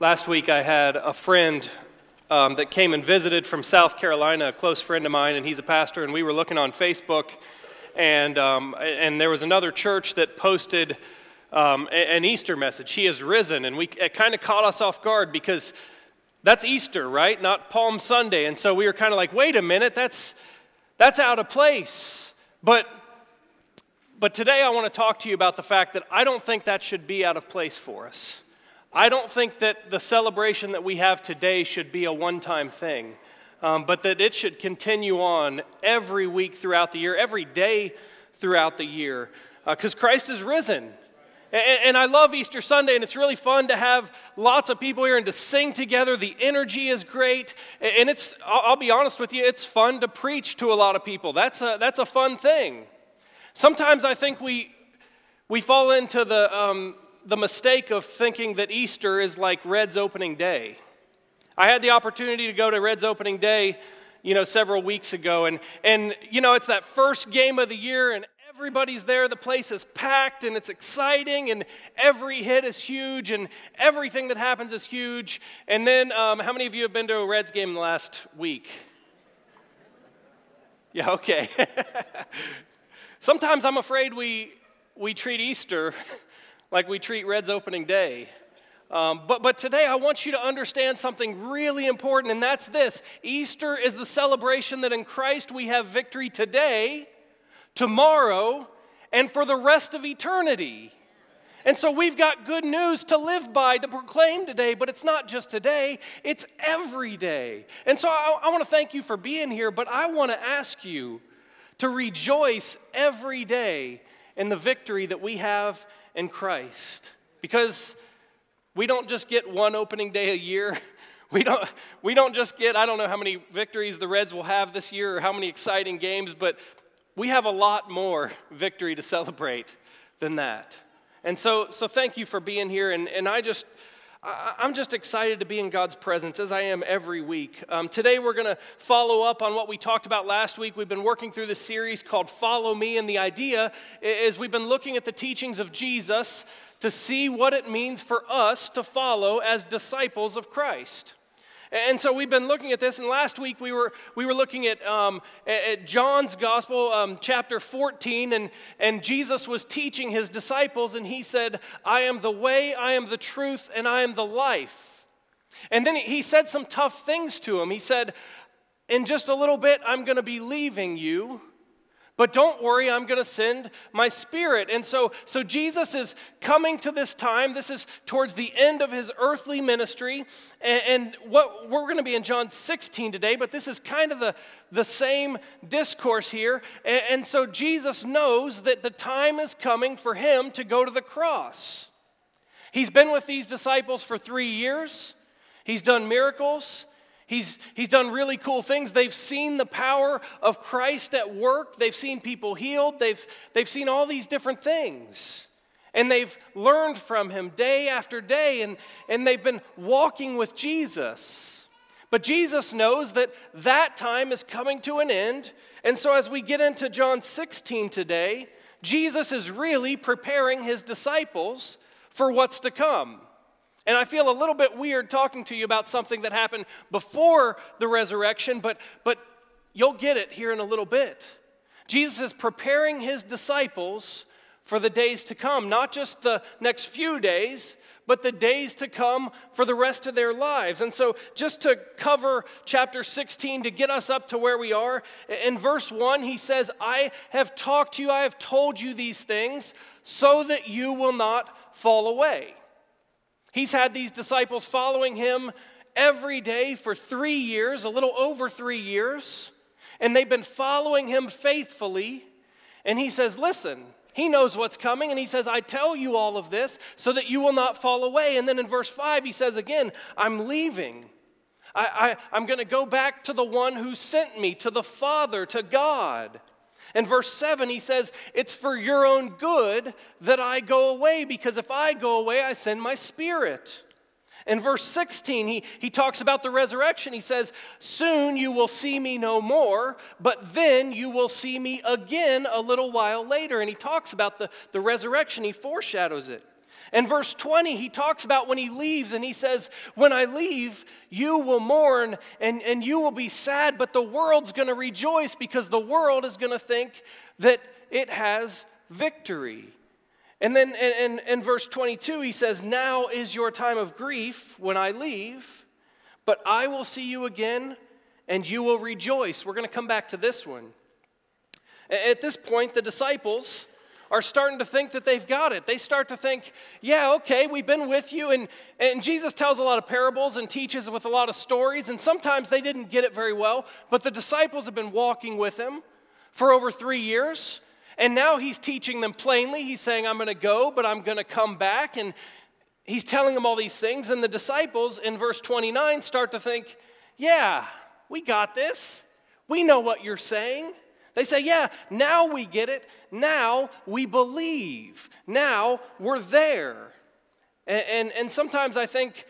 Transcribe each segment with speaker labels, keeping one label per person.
Speaker 1: Last week I had a friend um, that came and visited from South Carolina, a close friend of mine, and he's a pastor, and we were looking on Facebook, and, um, and there was another church that posted um, an Easter message. He has risen, and we, it kind of caught us off guard because that's Easter, right? Not Palm Sunday. And so we were kind of like, wait a minute, that's, that's out of place. But, but today I want to talk to you about the fact that I don't think that should be out of place for us. I don't think that the celebration that we have today should be a one time thing, um, but that it should continue on every week throughout the year, every day throughout the year, because uh, Christ is risen. And, and, I love Easter Sunday, and it's really fun to have lots of people here and to sing together. The energy is great. And it's, I'll, be honest with you, it's fun to preach to a lot of people. That's a, that's a fun thing. Sometimes I think we, we fall into the, um, the mistake of thinking that Easter is like Red's opening day. I had the opportunity to go to Red's opening day, you know, several weeks ago, and, and you know, it's that first game of the year, and everybody's there. The place is packed, and it's exciting, and every hit is huge, and everything that happens is huge. And then, um, how many of you have been to a Reds game last week? Yeah, okay. Sometimes I'm afraid we, we treat Easter like we treat Red's opening day. Um, but, but today I want you to understand something really important, and that's this Easter is the celebration that in Christ we have victory today, tomorrow, and for the rest of eternity. And so we've got good news to live by, to proclaim today, but it's not just today, it's every day. And so I, I want to thank you for being here, but I want to ask you to rejoice every day in the victory that we have in Christ. Because we don't just get one opening day a year. We don't, we don't just get, I don't know how many victories the Reds will have this year or how many exciting games, but we have a lot more victory to celebrate than that. And so, so thank you for being here. And, and I just, I'm just excited to be in God's presence as I am every week. Um, today, we're going to follow up on what we talked about last week. We've been working through this series called Follow Me, and the idea is we've been looking at the teachings of Jesus to see what it means for us to follow as disciples of Christ. And so we've been looking at this, and last week we were, we were looking at, um, at John's Gospel, um, chapter 14, and, and Jesus was teaching his disciples, and he said, I am the way, I am the truth, and I am the life. And then he said some tough things to him. He said, In just a little bit, I'm going to be leaving you but don't worry, I'm going to send my spirit. And so, so Jesus is coming to this time. This is towards the end of his earthly ministry. And, and what we're going to be in John 16 today, but this is kind of the, the same discourse here. And, and so Jesus knows that the time is coming for him to go to the cross. He's been with these disciples for three years, he's done miracles. He's, he's done really cool things. They've seen the power of Christ at work. They've seen people healed. They've, they've seen all these different things. And they've learned from him day after day, and, and they've been walking with Jesus. But Jesus knows that that time is coming to an end. And so, as we get into John 16 today, Jesus is really preparing his disciples for what's to come. And I feel a little bit weird talking to you about something that happened before the resurrection, but, but you'll get it here in a little bit. Jesus is preparing his disciples for the days to come, not just the next few days, but the days to come for the rest of their lives. And so, just to cover chapter 16 to get us up to where we are, in verse 1, he says, I have talked to you, I have told you these things so that you will not fall away. He's had these disciples following him every day for three years, a little over three years, and they've been following him faithfully. And he says, Listen, he knows what's coming, and he says, I tell you all of this so that you will not fall away. And then in verse 5, he says again, I'm leaving. I, I, am going to go back to the one who sent me, to the Father, to God. In verse 7, he says, It's for your own good that I go away, because if I go away, I send my spirit. In verse 16, he, he talks about the resurrection. He says, Soon you will see me no more, but then you will see me again a little while later. And he talks about the, the resurrection, he foreshadows it. In verse 20, he talks about when he leaves, and he says, When I leave, you will mourn and, and you will be sad, but the world's going to rejoice because the world is going to think that it has victory. And then in, in, in, verse 22, he says, Now is your time of grief when I leave, but I will see you again and you will rejoice. We're going to come back to this one. At this point, the disciples are starting to think that they've got it. They start to think, yeah, okay, we've been with you. And, and Jesus tells a lot of parables and teaches with a lot of stories. And sometimes they didn't get it very well. But the disciples have been walking with him for over three years. And now he's teaching them plainly. He's saying, I'm going to go, but I'm going to come back. And he's telling them all these things. And the disciples in verse 29 start to think, yeah, we got this. We know what you're saying. They say, Yeah, now we get it. Now we believe. Now we're there. And, and, and, sometimes I think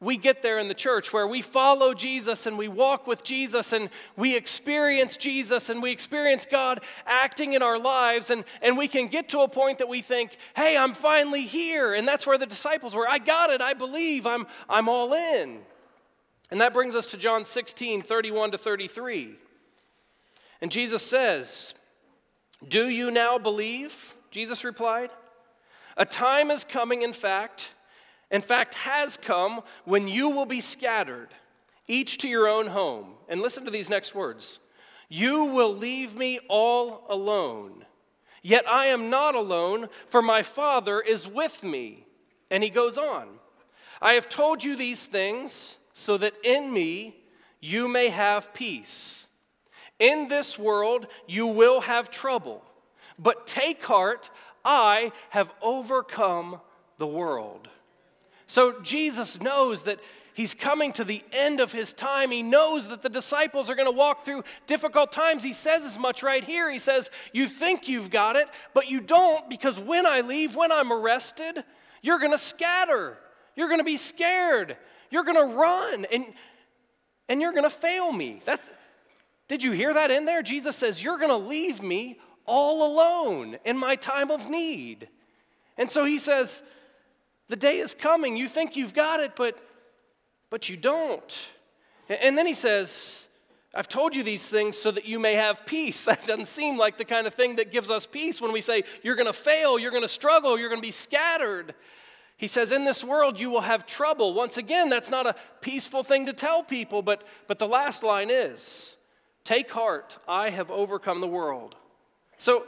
Speaker 1: we get there in the church where we follow Jesus and we walk with Jesus and we experience Jesus and we experience God acting in our lives. And, and we can get to a point that we think, Hey, I'm finally here. And that's where the disciples were. I got it. I believe. I'm, I'm all in. And that brings us to John 16, 31 to 33. And Jesus says, Do you now believe? Jesus replied, A time is coming, in fact, in fact, has come when you will be scattered, each to your own home. And listen to these next words You will leave me all alone. Yet I am not alone, for my Father is with me. And he goes on I have told you these things so that in me you may have peace. In this world you will have trouble, but take heart, I have overcome the world. So Jesus knows that he's coming to the end of his time. He knows that the disciples are going to walk through difficult times. He says as much right here. He says, You think you've got it, but you don't because when I leave, when I'm arrested, you're going to scatter. You're going to be scared. You're going to run and, and you're going to fail me. That's, did you hear that in there? Jesus says, You're going to leave me all alone in my time of need. And so he says, The day is coming. You think you've got it, but, but you don't. And then he says, I've told you these things so that you may have peace. That doesn't seem like the kind of thing that gives us peace when we say, You're going to fail, you're going to struggle, you're going to be scattered. He says, In this world you will have trouble. Once again, that's not a peaceful thing to tell people, but, but the last line is Take heart, I have overcome the world. So,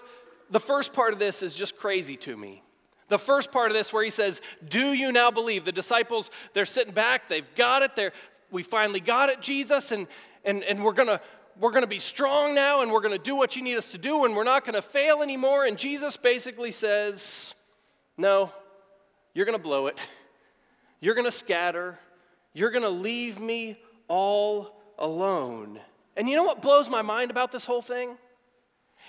Speaker 1: the first part of this is just crazy to me. The first part of this, where he says, Do you now believe? The disciples, they're sitting back, they've got it, they're, we finally got it, Jesus, and, and, and we're gonna we're going to be strong now and we're going to do what you need us to do and we're not going to fail anymore. And Jesus basically says, No, you're going to blow it. You're going to scatter. You're going to leave me all alone. And you know what blows my mind about this whole thing?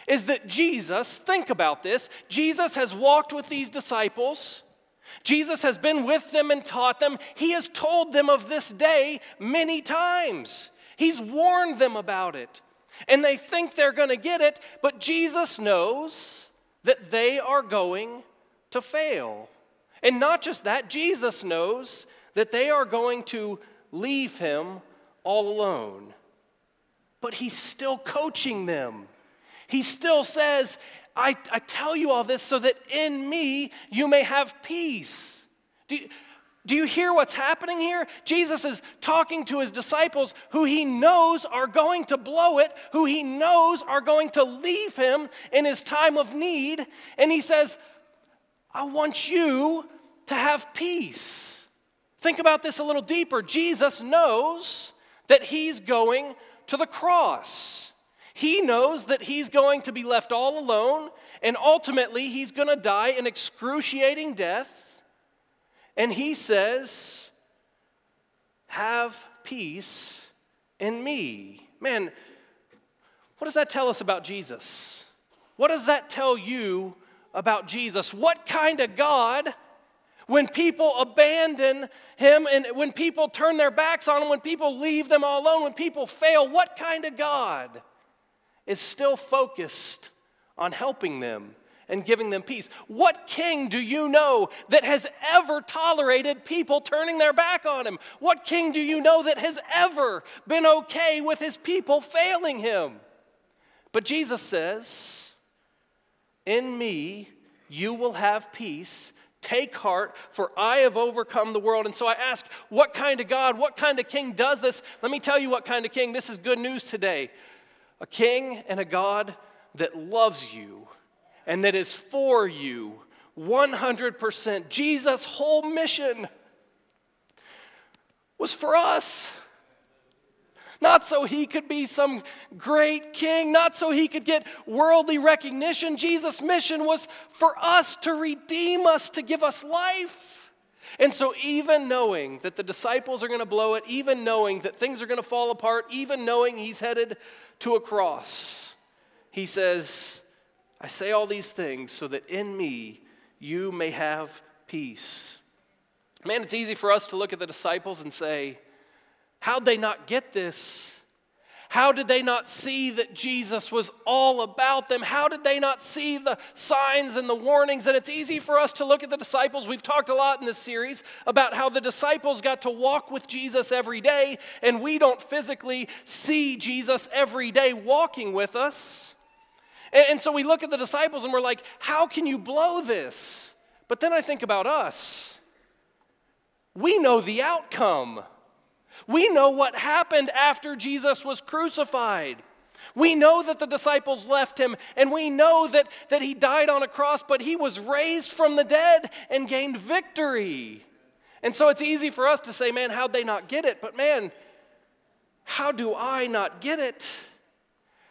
Speaker 1: Is that Jesus, think about this, Jesus has walked with these disciples. Jesus has been with them and taught them. He has told them of this day many times. He's warned them about it. And they think they're going to get it, but Jesus knows that they are going to fail. And not just that, Jesus knows that they are going to leave him all alone but he's still coaching them. He still says, I, I tell you all this so that in me you may have peace. Do, do you hear what's happening here? Jesus is talking to his disciples who he knows are going to blow it, who he knows are going to leave him in his time of need. And he says, I want you to have peace. Think about this a little deeper. Jesus knows that he's going to the cross. He knows that he's going to be left all alone, and ultimately, he's going to die an excruciating death. And he says, Have peace in me. Man, what does that tell us about Jesus? What does that tell you about Jesus? What kind of God? When people abandon him and when people turn their backs on him, when people leave them all alone, when people fail, what kind of God is still focused on helping them and giving them peace. What king do you know that has ever tolerated people turning their back on him? What king do you know that has ever been okay with his people failing him? But Jesus says, In me you will have peace. Take heart, for I have overcome the world. And so I ask, what kind of God, what kind of king does this? Let me tell you what kind of king. This is good news today. A king and a God that loves you and that is for you 100%. Jesus' whole mission was for us. Not so he could be some great king, not so he could get worldly recognition. Jesus' mission was for us to redeem us, to give us life. And so, even knowing that the disciples are going to blow it, even knowing that things are going to fall apart, even knowing he's headed to a cross, he says, I say all these things so that in me you may have peace. Man, it's easy for us to look at the disciples and say, How'd they not get this? How did they not see that Jesus was all about them? How did they not see the signs and the warnings? And it's easy for us to look at the disciples. We've talked a lot in this series about how the disciples got to walk with Jesus every day, and we don't physically see Jesus every day walking with us. And, so we look at the disciples and we're like, how can you blow this? But then I think about us. We know the outcome. We know what happened after Jesus was crucified. We know that the disciples left him, and we know that, that he died on a cross, but he was raised from the dead and gained victory. And so it's easy for us to say, man, how'd they not get it? But man, how do I not get it?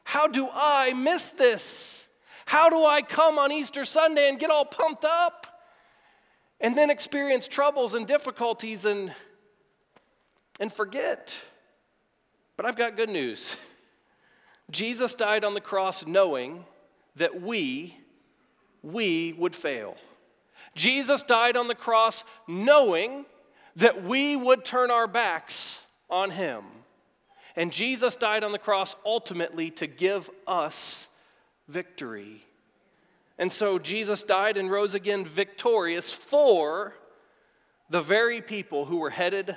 Speaker 1: How do I miss this? How do I come on Easter Sunday and get all pumped up and then experience troubles and difficulties and and forget. But I've got good news. Jesus died on the cross knowing that we, we would fail. Jesus died on the cross knowing that we would turn our backs on him. And Jesus died on the cross ultimately to give us victory. And so Jesus died and rose again victorious for the very people who were headed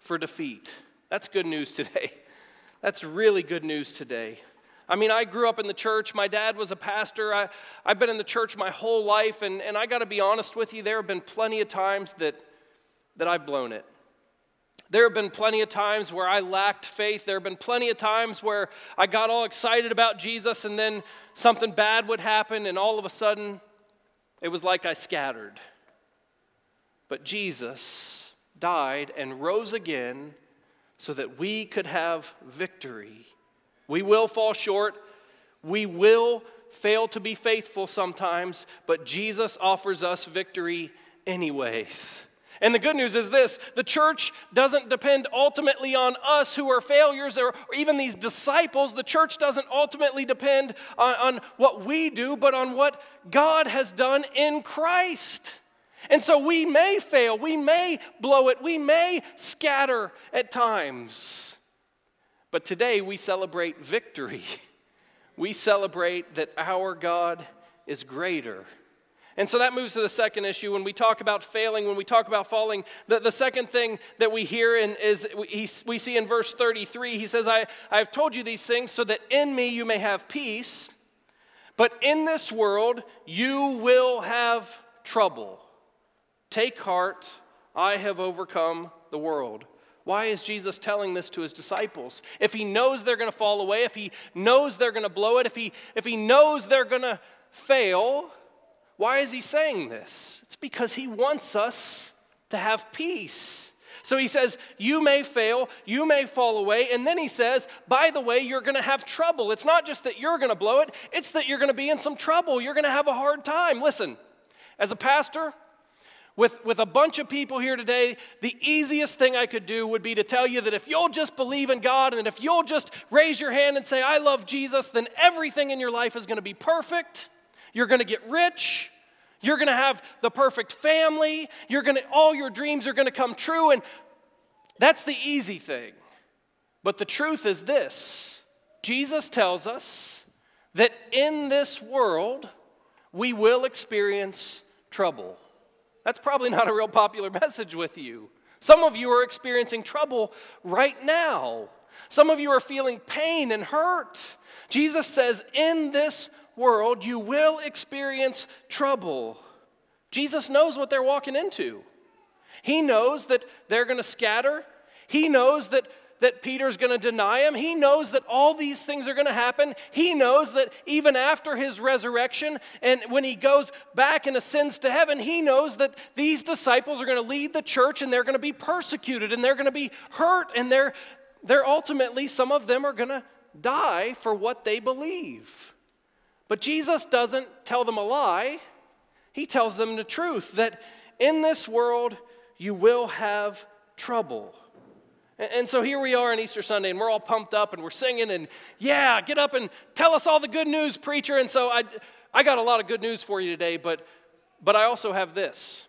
Speaker 1: for defeat. That's good news today. That's really good news today. I mean, I grew up in the church. My dad was a pastor. I, I've been in the church my whole life, and, and I got to be honest with you, there have been plenty of times that, that I've blown it. There have been plenty of times where I lacked faith. There have been plenty of times where I got all excited about Jesus, and then something bad would happen, and all of a sudden, it was like I scattered. But Jesus, died, and rose again so that we could have victory. We will fall short. We will fail to be faithful sometimes, but Jesus offers us victory anyways. And the good news is this the church doesn't depend ultimately on us who are failures or, or even these disciples. The church doesn't ultimately depend on, on what we do, but on what God has done in Christ. And so we may fail, we may blow it, we may scatter at times. But today we celebrate victory. We celebrate that our God is greater. And so that moves to the second issue. When we talk about failing, when we talk about falling, the, the second thing that we hear in, is we, we see in verse 33, he says, I, I have told you these things so that in me you may have peace, but in this world you will have trouble. Take heart, I have overcome the world. Why is Jesus telling this to his disciples? If he knows they're going to fall away, if he knows they're going to blow it, if he, if he knows they're going to fail, why is he saying this? It's because he wants us to have peace. So he says, You may fail, you may fall away. And then he says, By the way, you're going to have trouble. It's not just that you're going to blow it, it's that you're going to be in some trouble. You're going to have a hard time. Listen, as a pastor, with, with a bunch of people here today, the easiest thing I could do would be to tell you that if you'll just believe in God and if you'll just raise your hand and say, I love Jesus, then everything in your life is going to be perfect. You're going to get rich. You're going to have the perfect family. You're going to, all your dreams are going to come true. And that's the easy thing. But the truth is this Jesus tells us that in this world, we will experience trouble. That's probably not a real popular message with you. Some of you are experiencing trouble right now. Some of you are feeling pain and hurt. Jesus says, In this world, you will experience trouble. Jesus knows what they're walking into. He knows that they're going to scatter. He knows that that Peter's going to deny him. He knows that all these things are going to happen. He knows that even after his resurrection and when he goes back and ascends to heaven, he knows that these disciples are going to lead the church and they're going to be persecuted and they're going to be hurt and they're, they're ultimately, some of them are going to die for what they believe. But Jesus doesn't tell them a lie, he tells them the truth that in this world you will have trouble. And so here we are on Easter Sunday, and we're all pumped up and we're singing, and yeah, get up and tell us all the good news, preacher. And so I, I got a lot of good news for you today, but, but I also have this.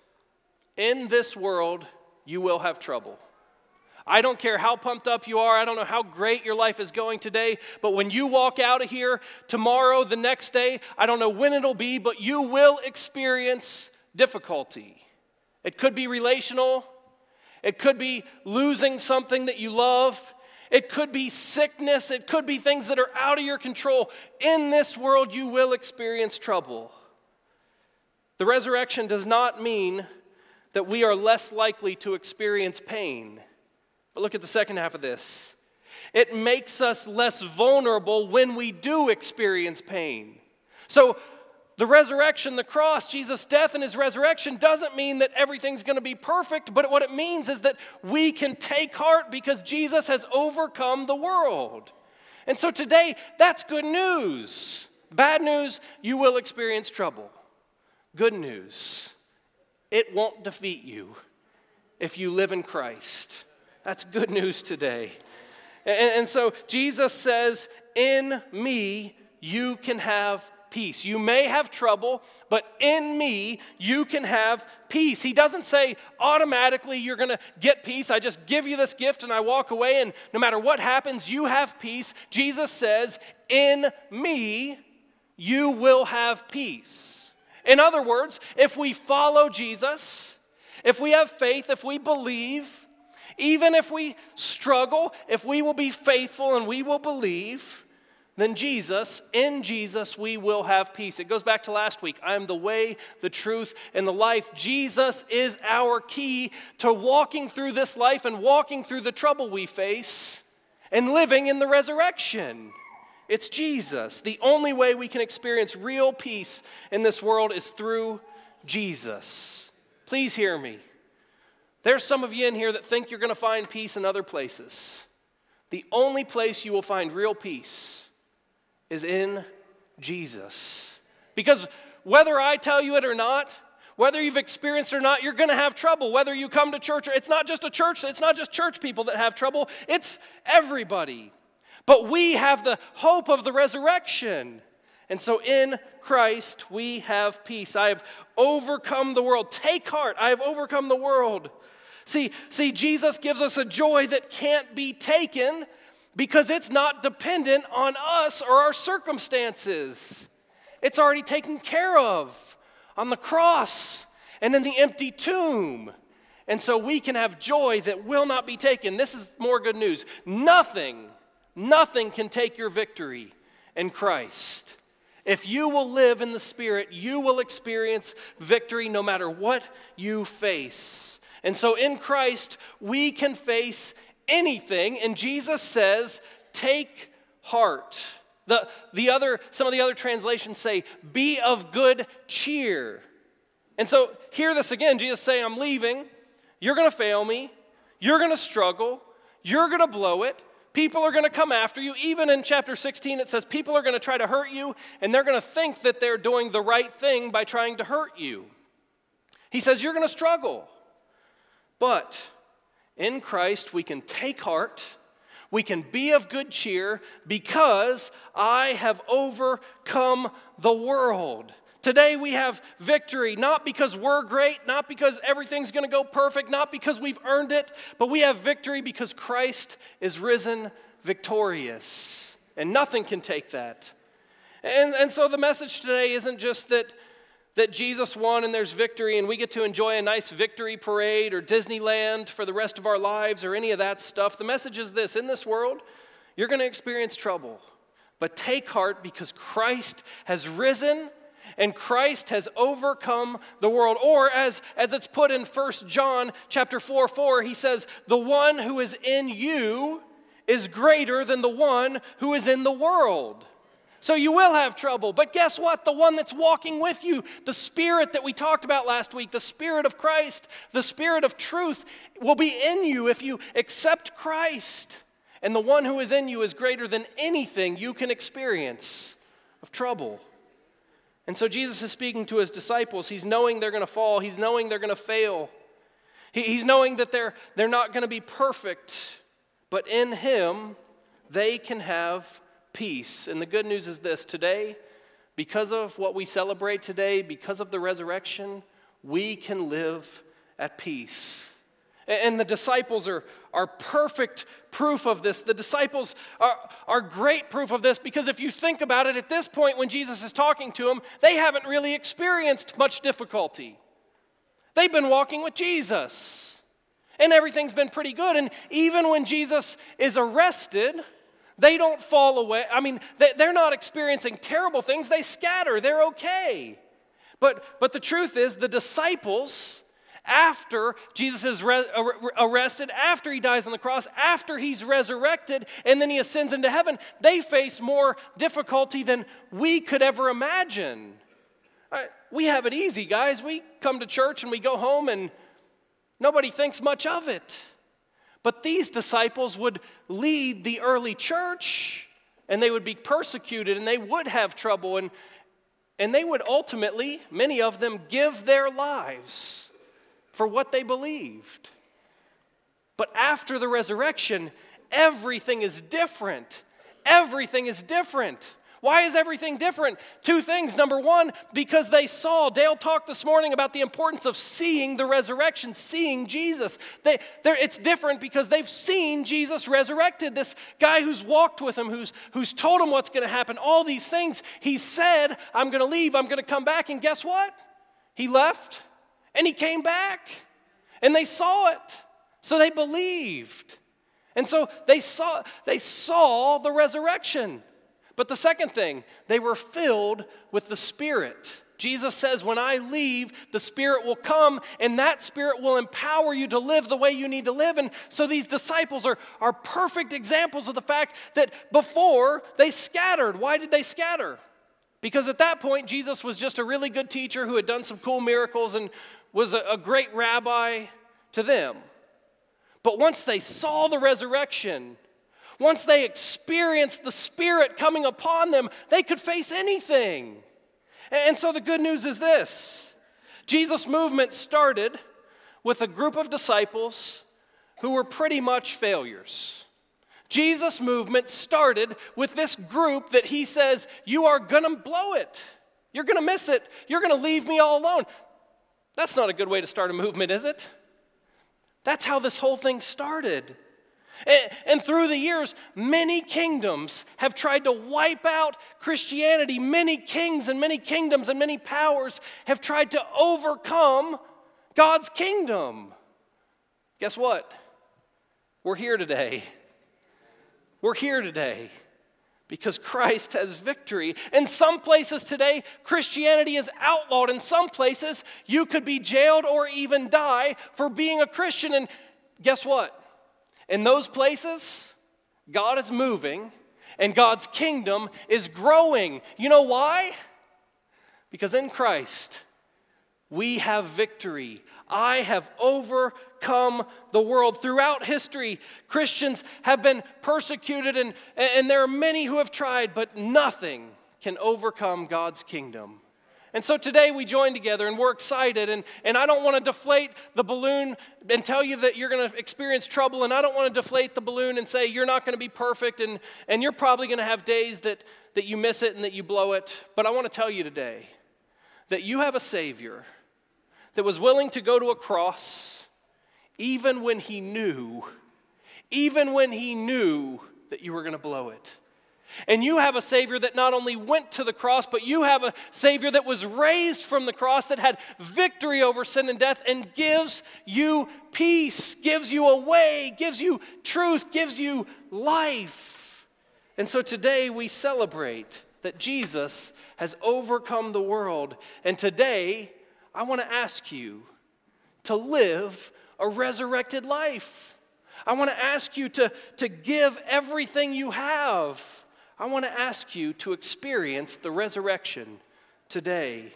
Speaker 1: In this world, you will have trouble. I don't care how pumped up you are. I don't know how great your life is going today. But when you walk out of here tomorrow, the next day, I don't know when it'll be, but you will experience difficulty. It could be relational, it could be losing something that you love. It could be sickness. It could be things that are out of your control. In this world, you will experience trouble. The resurrection does not mean that we are less likely to experience pain. But look at the second half of this it makes us less vulnerable when we do experience pain. So, the resurrection, the cross, Jesus' death and his resurrection doesn't mean that everything's going to be perfect, but what it means is that we can take heart because Jesus has overcome the world. And so today, that's good news. Bad news, you will experience trouble. Good news, it won't defeat you if you live in Christ. That's good news today. And, and so Jesus says, In me, you can have peace. You may have trouble, but in me, you can have peace. He doesn't say automatically you're going to get peace. I just give you this gift and I walk away, and no matter what happens, you have peace. Jesus says, In me, you will have peace. In other words, if we follow Jesus, if we have faith, if we believe, even if we struggle, if we will be faithful and we will believe, then Jesus, in Jesus, we will have peace. It goes back to last week. I am the way, the truth, and the life. Jesus is our key to walking through this life and walking through the trouble we face and living in the resurrection. It's Jesus. The only way we can experience real peace in this world is through Jesus. Please hear me. There's some of you in here that think you're going to find peace in other places. The only place you will find real peace is in Jesus. Because whether I tell you it or not, whether you've experienced it or not, you're going to have trouble. Whether you come to church or it's not just a church, it's not just church people that have trouble, it's everybody. But we have the hope of the resurrection. And so in Christ we have peace. I have overcome the world. Take heart, I have overcome the world. See, see Jesus gives us a joy that can't be taken because it's not dependent on us or our circumstances. It's already taken care of on the cross and in the empty tomb. And so we can have joy that will not be taken. This is more good news. Nothing, nothing can take your victory in Christ. If you will live in the Spirit, you will experience victory no matter what you face. And so in Christ, we can face anything. And Jesus says, take heart. The, the other, some of the other translations say, be of good cheer. And so hear this again Jesus saying, I'm leaving. You're going to fail me. You're going to struggle. You're going to blow it. People are going to come after you. Even in chapter 16, it says people are going to try to hurt you, and they're going to think that they're doing the right thing by trying to hurt you. He says, You're going to struggle. But in Christ, we can take heart, we can be of good cheer because I have overcome the world. Today we have victory, not because we're great, not because everything's going to go perfect, not because we've earned it, but we have victory because Christ is risen victorious. And nothing can take that. And, and so the message today isn't just that, that Jesus won and there's victory and we get to enjoy a nice victory parade or Disneyland for the rest of our lives or any of that stuff. The message is this in this world, you're going to experience trouble. But take heart because Christ has risen and Christ has overcome the world. Or as, as it's put in 1 John chapter 4 4, he says, The one who is in you is greater than the one who is in the world. So you will have trouble. But guess what? The one that's walking with you, the Spirit that we talked about last week, the Spirit of Christ, the Spirit of truth, will be in you if you accept Christ. And the one who is in you is greater than anything you can experience of trouble. And so Jesus is speaking to his disciples. He's knowing they're going to fall, he's knowing they're going to fail. He, he's knowing that they're, they're not going to be perfect, but in him, they can have peace. And the good news is this today, because of what we celebrate today, because of the resurrection, we can live at peace. And the disciples are, are perfect proof of this. The disciples are, are great proof of this because if you think about it, at this point when Jesus is talking to them, they haven't really experienced much difficulty. They've been walking with Jesus, and everything's been pretty good. And even when Jesus is arrested, they don't fall away. I mean, they're not experiencing terrible things, they scatter, they're okay. But, but the truth is, the disciples, after Jesus is uh, re- arrested, after he dies on the cross, after he's resurrected, and then he ascends into heaven, they face more difficulty than we could ever imagine. Right, we have it easy, guys. We come to church and we go home, and nobody thinks much of it. But these disciples would lead the early church and they would be persecuted and they would have trouble and, and they would ultimately, many of them, give their lives for what they believed. But after the resurrection, everything is different. Everything is different. Why is everything different? Two things. Number one, because they saw, Dale talked this morning about the importance of seeing the resurrection, seeing Jesus. They, it's different because they've seen Jesus resurrected. This guy who's walked with him, who's, who's told him what's going to happen, all these things. He said, I'm going to leave, I'm going to come back. And guess what? He left and he came back. And they saw it. So they believed. And so they saw, they saw the resurrection. But the second thing, they were filled with the Spirit. Jesus says, When I leave, the Spirit will come, and that Spirit will empower you to live the way you need to live. And so these disciples are, are perfect examples of the fact that before they scattered. Why did they scatter? Because at that point, Jesus was just a really good teacher who had done some cool miracles and was a, a great rabbi to them. But once they saw the resurrection, once they experienced the Spirit coming upon them, they could face anything. And so the good news is this Jesus' movement started with a group of disciples who were pretty much failures. Jesus' movement started with this group that he says, You are gonna blow it. You're gonna miss it. You're gonna leave me all alone. That's not a good way to start a movement, is it? That's how this whole thing started. And, through the years, many kingdoms have tried to wipe out Christianity. Many kings and many kingdoms and many powers have tried to overcome God's kingdom. Guess what? We're here today. We're here today because Christ has victory. In some places today, Christianity is outlawed. In some places, you could be jailed or even die for being a Christian. And guess what? In those places, God is moving and God's kingdom is growing. You know why? Because in Christ, we have victory. I have overcome the world. Throughout history, Christians have been persecuted, and, and there are many who have tried, but nothing can overcome God's kingdom. And so today we join together and we're excited. And, and I don't want to deflate the balloon and tell you that you're going to experience trouble. And I don't want to deflate the balloon and say you're not going to be perfect. And, and you're probably going to have days that, that you miss it and that you blow it. But I want to tell you today that you have a Savior that was willing to go to a cross even when he knew, even when he knew that you were going to blow it. And you have a Savior that not only went to the cross, but you have a Savior that was raised from the cross, that had victory over sin and death, and gives you peace, gives you a way, gives you truth, gives you life. And so today we celebrate that Jesus has overcome the world. And today, I want to ask you to live a resurrected life. I want to ask you to, to give everything you have. I want to ask you to experience the resurrection today.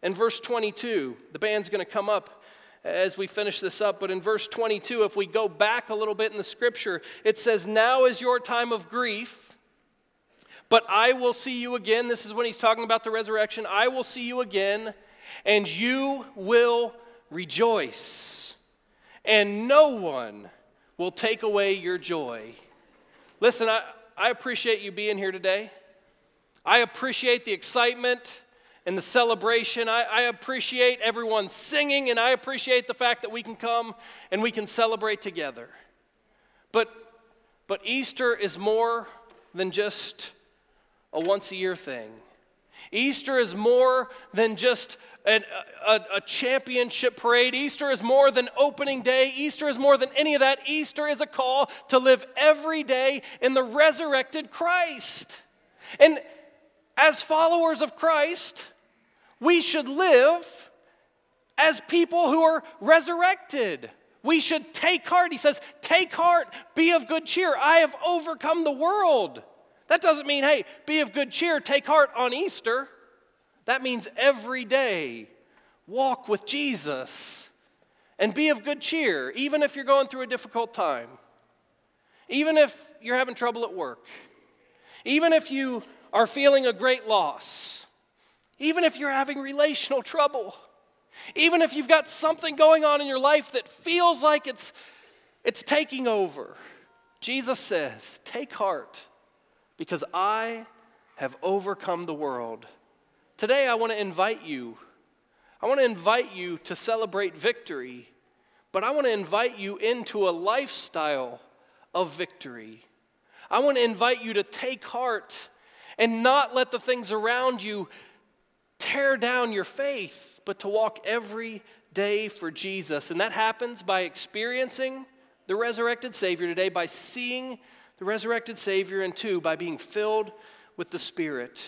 Speaker 1: In verse 22, the band's going to come up as we finish this up, but in verse 22, if we go back a little bit in the scripture, it says, Now is your time of grief, but I will see you again. This is when he's talking about the resurrection. I will see you again, and you will rejoice, and no one will take away your joy. Listen, I, I appreciate you being here today. I appreciate the excitement and the celebration. I, I, appreciate everyone singing, and I appreciate the fact that we can come and we can celebrate together. But, but Easter is more than just a once a year thing. Easter is more than just an, a, a championship parade. Easter is more than opening day. Easter is more than any of that. Easter is a call to live every day in the resurrected Christ. And as followers of Christ, we should live as people who are resurrected. We should take heart. He says, Take heart, be of good cheer. I have overcome the world. That doesn't mean, hey, be of good cheer, take heart on Easter. That means every day walk with Jesus and be of good cheer, even if you're going through a difficult time, even if you're having trouble at work, even if you are feeling a great loss, even if you're having relational trouble, even if you've got something going on in your life that feels like it's, it's taking over. Jesus says, Take heart, because I have overcome the world. Today, I want to invite you. I want to invite you to celebrate victory, but I want to invite you into a lifestyle of victory. I want to invite you to take heart and not let the things around you tear down your faith, but to walk every day for Jesus. And that happens by experiencing the resurrected Savior today, by seeing the resurrected Savior, and two, by being filled with the Spirit.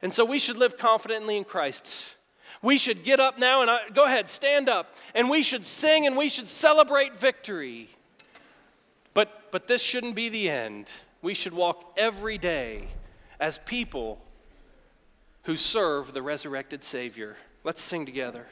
Speaker 1: And so we should live confidently in Christ. We should get up now and I, go ahead, stand up, and we should sing and we should celebrate victory. But, but this shouldn't be the end. We should walk every day as people who serve the resurrected Savior. Let's sing together.